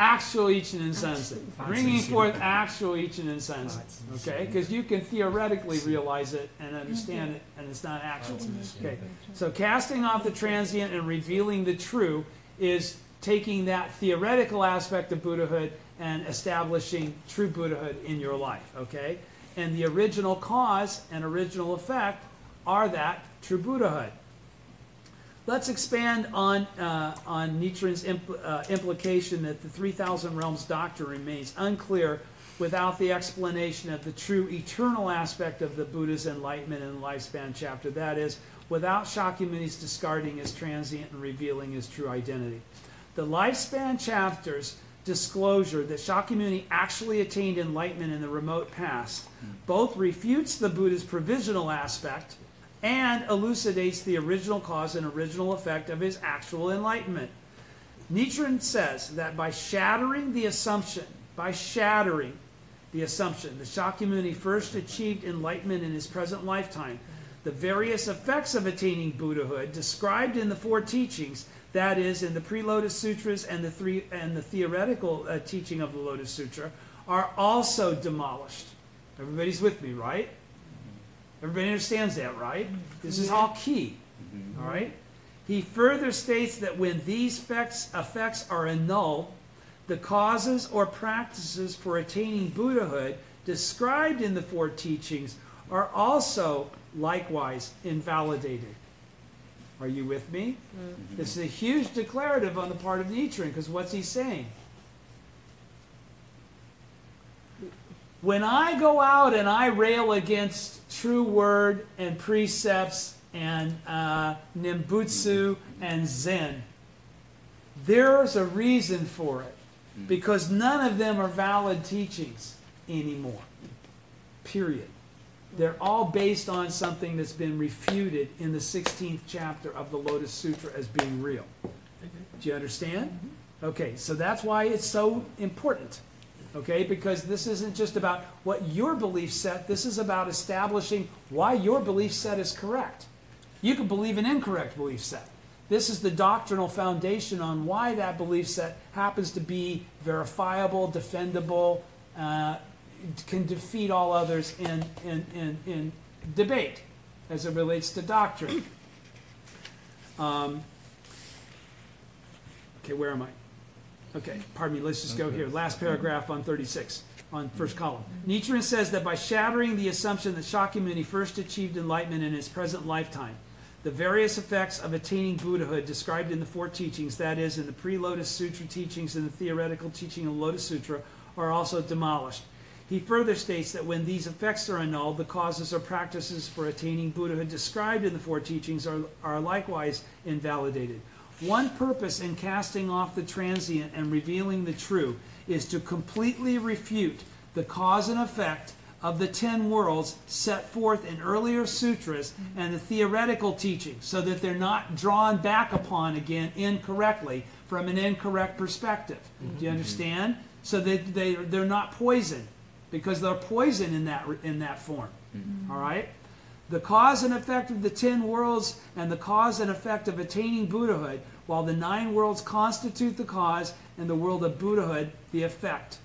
Actual Ichinen Sanzen. Bringing forth actual Ichinen Sanzen. Okay? Because you can theoretically realize it and understand it, and it's not actual. Okay. So casting off the transient and revealing the true is taking that theoretical aspect of Buddhahood and establishing true Buddhahood in your life. Okay? And the original cause and original effect are that true Buddhahood. Let's expand on, uh, on Nichiren's impl- uh, implication that the 3,000 Realms doctrine remains unclear without the explanation of the true eternal aspect of the Buddha's enlightenment the lifespan chapter. That is, without Shakyamuni's discarding his transient and revealing his true identity. The lifespan chapter's disclosure that Shakyamuni actually attained enlightenment in the remote past both refutes the Buddha's provisional aspect and elucidates the original cause and original effect of his actual enlightenment. Nichiren says that by shattering the assumption, by shattering the assumption that Shakyamuni first achieved enlightenment in his present lifetime, the various effects of attaining Buddhahood described in the four teachings, that is, in the pre-Lotus Sutras and the three and the theoretical uh, teaching of the Lotus Sutra, are also demolished. Everybody's with me, right? Everybody understands that, right? This is all key. Mm-hmm. All right? He further states that when these effects, effects are annulled, the causes or practices for attaining Buddhahood described in the four teachings are also likewise invalidated. Are you with me? Mm-hmm. This is a huge declarative on the part of Nichiren, because what's he saying? When I go out and I rail against true word and precepts and uh, Nembutsu and zen, there's a reason for it. Because none of them are valid teachings anymore. Period. They're all based on something that's been refuted in the 16th chapter of the Lotus Sutra as being real. Do you understand? Okay, so that's why it's so important. Okay, because this isn't just about what your belief set, this is about establishing why your belief set is correct. You could believe an incorrect belief set. This is the doctrinal foundation on why that belief set happens to be verifiable, defendable, uh, can defeat all others in, in, in, in debate as it relates to doctrine. Um, okay, where am I? Okay, pardon me, let's just go here. Last paragraph on 36, on first column. Nichiren says that by shattering the assumption that Shakyamuni first achieved enlightenment in his present lifetime, the various effects of attaining Buddhahood described in the four teachings, that is, in the pre Lotus Sutra teachings and the theoretical teaching of Lotus Sutra, are also demolished. He further states that when these effects are annulled, the causes or practices for attaining Buddhahood described in the four teachings are, are likewise invalidated. One purpose in casting off the transient and revealing the true is to completely refute the cause and effect of the ten worlds set forth in earlier sutras and the theoretical teachings, so that they're not drawn back upon again incorrectly from an incorrect perspective. Do you mm-hmm. understand? So that they, they're not poison, because they're poison in that, in that form. Mm-hmm. All right? The cause and effect of the ten worlds and the cause and effect of attaining Buddhahood, while the nine worlds constitute the cause and the world of Buddhahood the effect.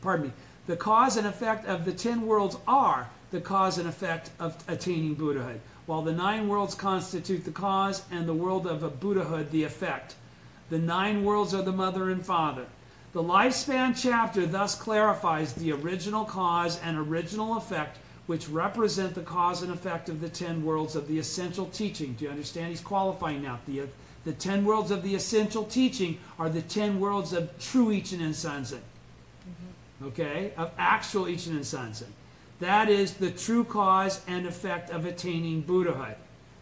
Pardon me. The cause and effect of the ten worlds are the cause and effect of attaining Buddhahood, while the nine worlds constitute the cause and the world of Buddhahood the effect. The nine worlds are the mother and father. The lifespan chapter thus clarifies the original cause and original effect, which represent the cause and effect of the ten worlds of the essential teaching. Do you understand? He's qualifying now. The, the ten worlds of the essential teaching are the ten worlds of true Ichinen Sanzen. Okay? Of actual Ichinen Sanzen. That is the true cause and effect of attaining Buddhahood.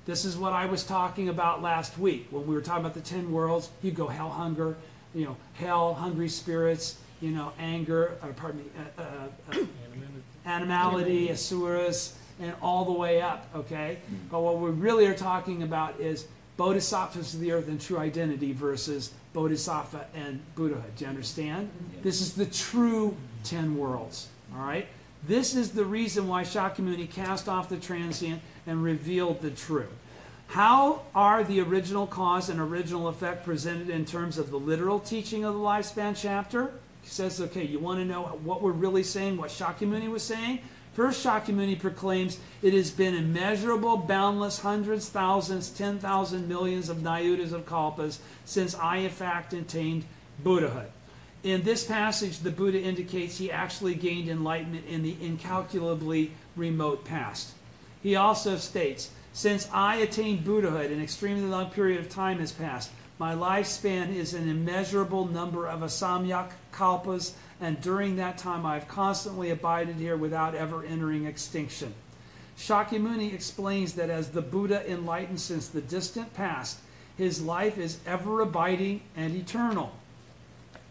This is what I was talking about last week when we were talking about the ten worlds. You go hell hunger, you know, hell, hungry spirits, you know, anger, or pardon me, uh, uh, uh, Animated. Animality, asuras, and all the way up, okay? Mm. But what we really are talking about is bodhisattvas of the earth and true identity versus bodhisattva and Buddhahood. Do you understand? Mm-hmm. This is the true ten worlds, all right? This is the reason why Shakyamuni cast off the transient and revealed the true. How are the original cause and original effect presented in terms of the literal teaching of the lifespan chapter? Says, okay, you want to know what we're really saying, what Shakyamuni was saying? First, Shakyamuni proclaims it has been immeasurable, boundless, hundreds, thousands, ten thousand millions of nayutas of kalpas since I, in fact, attained Buddhahood. In this passage, the Buddha indicates he actually gained enlightenment in the incalculably remote past. He also states, Since I attained Buddhahood, an extremely long period of time has passed. My lifespan is an immeasurable number of asamkhya kalpas, and during that time I have constantly abided here without ever entering extinction. Shakyamuni explains that as the Buddha enlightened since the distant past, his life is ever abiding and eternal.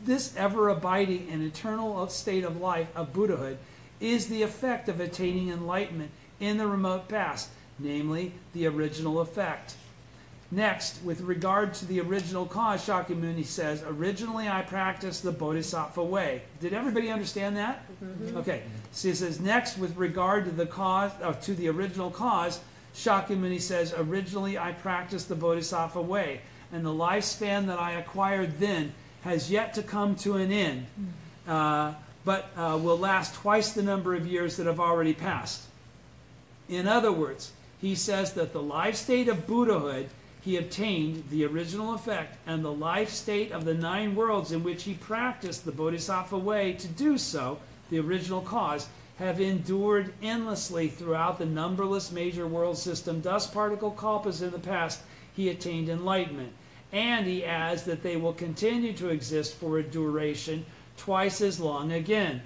This ever abiding and eternal state of life of Buddhahood is the effect of attaining enlightenment in the remote past, namely the original effect. Next, with regard to the original cause, Shakyamuni says, originally I practiced the Bodhisattva way. Did everybody understand that? Okay. So he says, next, with regard to the cause, uh, to the original cause, Shakyamuni says, originally I practiced the Bodhisattva way, and the lifespan that I acquired then has yet to come to an end, uh, but uh, will last twice the number of years that have already passed. In other words, he says that the life state of Buddhahood he obtained the original effect, and the life state of the nine worlds in which he practiced the Bodhisattva way to do so, the original cause, have endured endlessly throughout the numberless major world system dust particle kalpas in the past. He attained enlightenment. And he adds that they will continue to exist for a duration twice as long again.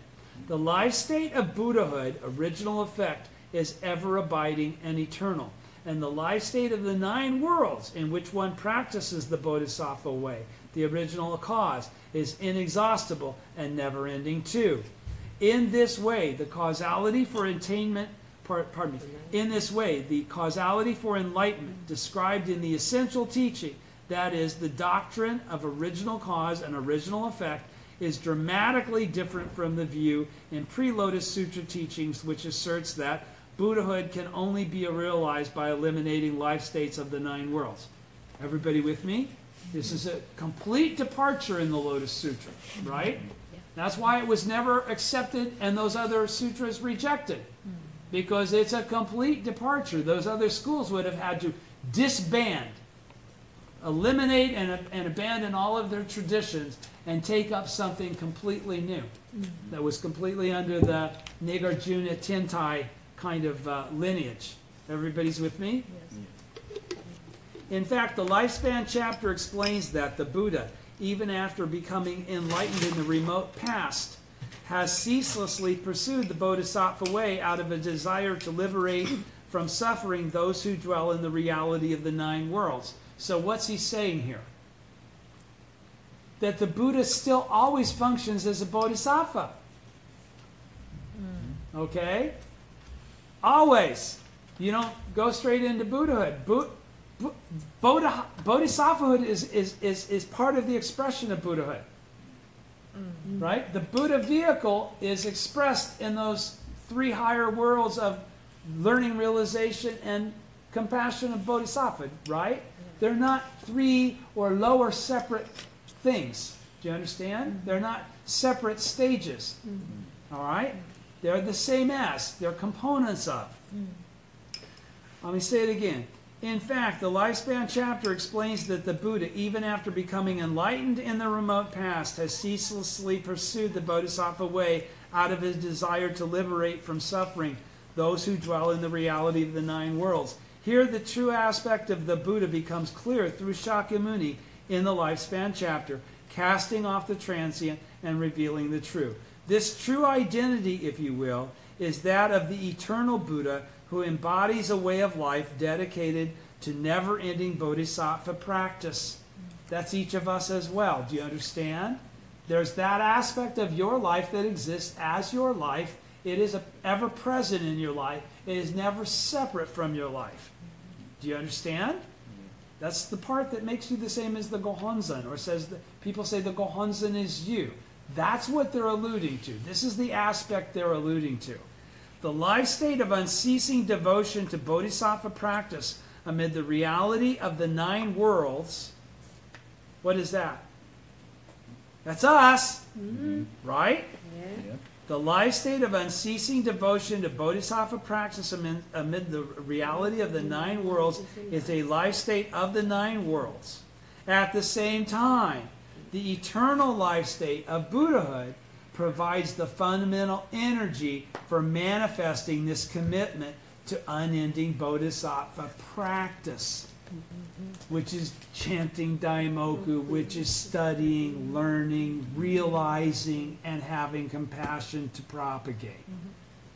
The life state of Buddhahood, original effect, is ever abiding and eternal. And the life state of the nine worlds in which one practices the Bodhisattva way, the original cause, is inexhaustible and never ending too. In this way, the causality for attainment, pardon me, in this way, the causality for enlightenment described in the essential teaching, that is, the doctrine of original cause and original effect, is dramatically different from the view in pre Lotus Sutra teachings, which asserts that Buddhahood can only be realized by eliminating life states of the nine worlds. Everybody with me? This is a complete departure in the Lotus Sutra, right? That's why it was never accepted and those other sutras rejected. Because it's a complete departure. Those other schools would have had to disband, eliminate and, and abandon all of their traditions and take up something completely new that was completely under the Nagarjuna Tiantai kind of uh, lineage. Everybody's with me? Yes. In fact, the lifespan chapter explains that the Buddha, even after becoming enlightened in the remote past, has ceaselessly pursued the Bodhisattva way out of a desire to liberate from suffering those who dwell in the reality of the nine worlds. So, what's he saying here? That the Buddha still always functions as a Bodhisattva. Okay? Always. You don't go straight into Buddhahood. Bu- Bu- Bodha- Bodhisattvahood is, is, is, is part of the expression of Buddhahood. Mm-hmm. Right? The Buddha vehicle is expressed in those three higher worlds of learning, realization, and compassion of Bodhisattva, right? They're not three or lower separate things. Do you understand? Mm-hmm. They're not separate stages. Mm-hmm. All right? They're the same as, they're components of. Let me say it again. In fact, the lifespan chapter explains that the Buddha, even after becoming enlightened in the remote past, has ceaselessly pursued the Bodhisattva way out of his desire to liberate from suffering those who dwell in the reality of the nine worlds. Here, the true aspect of the Buddha becomes clear through Shakyamuni in the lifespan chapter, casting off the transient and revealing the true. This true identity, if you will, is that of the eternal Buddha who embodies a way of life dedicated to never ending bodhisattva practice. That's each of us as well. Do you understand? There's that aspect of your life that exists as your life. It is ever present in your life. It is never separate from your life. Do you understand? That's the part that makes you the same as the Gohonzon, or says that people say the Gohonzon is you. That's what they're alluding to. This is the aspect they're alluding to. The life state of unceasing devotion to bodhisattva practice amid the reality of the nine worlds. What is that? That's us, mm-hmm. right? Yeah. The life state of unceasing devotion to bodhisattva practice amid, amid the reality of the mm-hmm. nine worlds is a life state of the nine worlds. At the same time, the eternal life state of Buddhahood provides the fundamental energy for manifesting this commitment to unending bodhisattva practice, which is chanting Daimoku, which is studying, learning, realizing, and having compassion to propagate.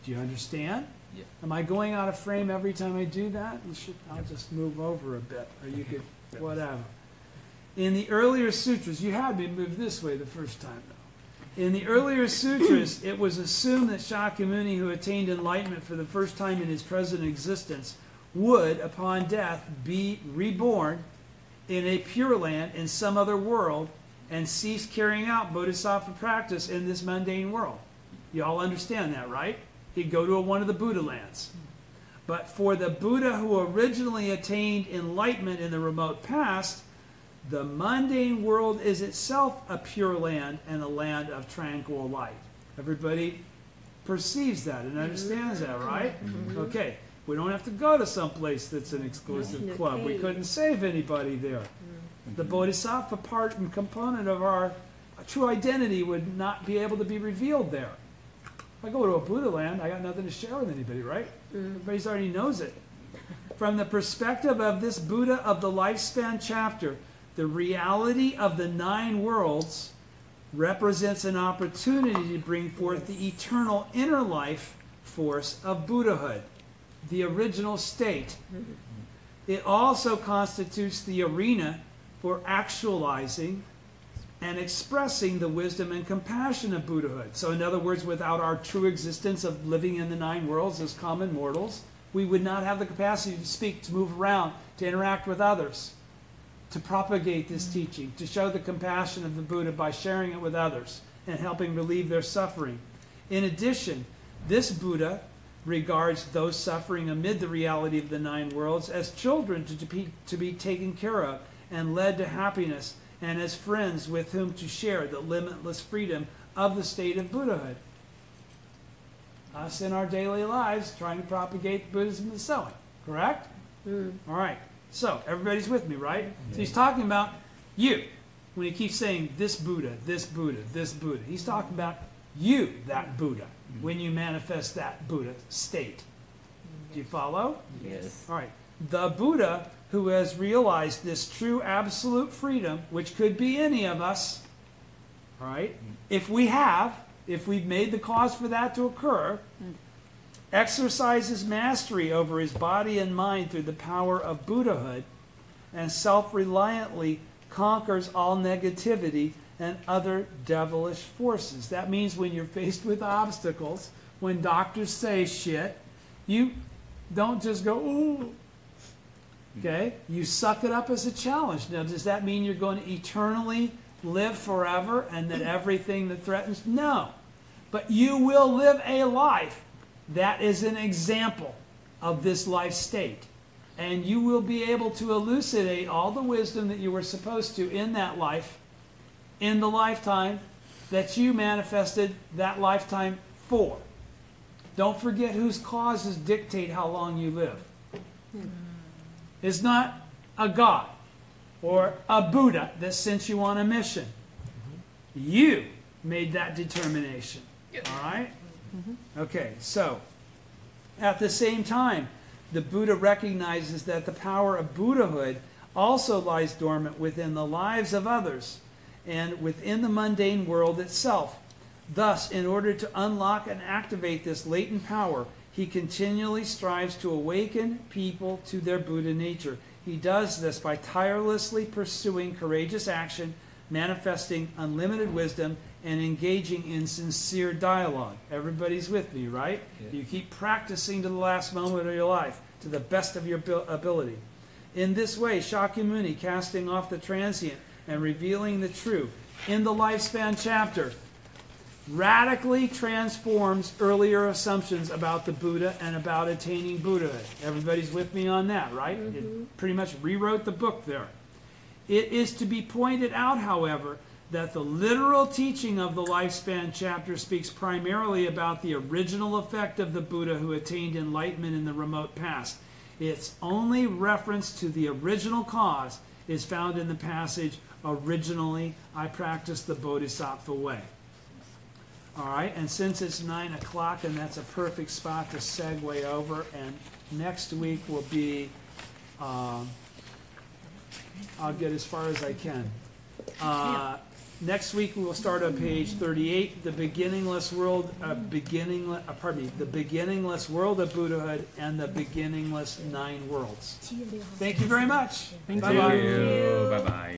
Do you understand? Yeah. Am I going out of frame every time I do that? You should, I'll just move over a bit, or you could, whatever. In the earlier sutras, you had me move this way the first time, though. In the earlier sutras, it was assumed that Shakyamuni, who attained enlightenment for the first time in his present existence, would, upon death, be reborn in a pure land in some other world and cease carrying out bodhisattva practice in this mundane world. You all understand that, right? He'd go to one of the Buddha lands. But for the Buddha who originally attained enlightenment in the remote past, the mundane world is itself a pure land and a land of tranquil light. Everybody perceives that and understands that, right? Mm-hmm. Okay. We don't have to go to some place that's an exclusive Not in a club. We couldn't save anybody there. Mm. The bodhisattva part and component of our true identity would not be able to be revealed there. If I go to a Buddha land, I got nothing to share with anybody, right? Mm. Everybody's already knows it. From the perspective of this Buddha of the lifespan chapter, the reality of the nine worlds represents an opportunity to bring forth the eternal inner life force of Buddhahood, the original state. Mm-hmm. It also constitutes the arena for actualizing and expressing the wisdom and compassion of Buddhahood. So, in other words, without our true existence of living in the nine worlds as common mortals, we would not have the capacity to speak, to move around, to interact with others, to propagate this teaching, to show the compassion of the Buddha by sharing it with others and helping relieve their suffering. In addition, this Buddha regards those suffering amid the reality of the nine worlds as children to, be, to be taken care of and led to happiness, and as friends with whom to share the limitless freedom of the state of Buddhahood. Us in our daily lives trying to propagate Buddhism and so on. Correct? Mm. All right. So, everybody's with me, right? So, he's talking about you. When he keeps saying this Buddha, this Buddha, this Buddha, he's talking about you, that Buddha, mm-hmm. when you manifest that Buddha state. Do you follow? Yes. All right. The Buddha who has realized this true absolute freedom, which could be any of us, all right, mm-hmm. if we have, if we've made the cause for that to occur, mm-hmm. Exercises mastery over his body and mind through the power of Buddhahood, and self reliantly conquers all negativity and other devilish forces. That means when you're faced with obstacles, when doctors say shit, you don't just go, ooh. Okay? You suck it up as a challenge. Now, does that mean you're going to eternally live forever and that everything that threatens? No. But you will live a life that is an example of this life state. And you will be able to elucidate all the wisdom that you were supposed to in that life, in the lifetime that you manifested that lifetime for. Don't forget whose causes dictate how long you live. Hmm. It's not a God or a Buddha that sent you on a mission. Mm-hmm. You made that determination. All right? Mm-hmm. Okay, so at the same time, the Buddha recognizes that the power of Buddhahood also lies dormant within the lives of others and within the mundane world itself. Thus, in order to unlock and activate this latent power, he continually strives to awaken people to their Buddha nature. He does this by tirelessly pursuing courageous action, manifesting unlimited wisdom, and engaging in sincere dialogue. Everybody's with me, right? Yeah. You keep practicing to the last moment of your life, to the best of your ability. In this way, Shakyamuni, casting off the transient and revealing the true, in the lifespan chapter, radically transforms earlier assumptions about the Buddha and about attaining Buddhahood. Everybody's with me on that, right? It mm-hmm. pretty much rewrote the book there. It is to be pointed out, however, that the literal teaching of the lifespan chapter speaks primarily about the original effect of the Buddha who attained enlightenment in the remote past. Its only reference to the original cause is found in the passage, Originally, I practiced the Bodhisattva way. All right, and since it's nine o'clock, and that's a perfect spot to segue over, and next week will be, um, I'll get as far as I can. Uh, next week we will start on page thirty-eight, the beginningless world, uh, beginning, uh, pardon me, the beginningless world of Buddhahood and the beginningless nine worlds. Thank you very much. Thank Bye-bye. you. Bye bye.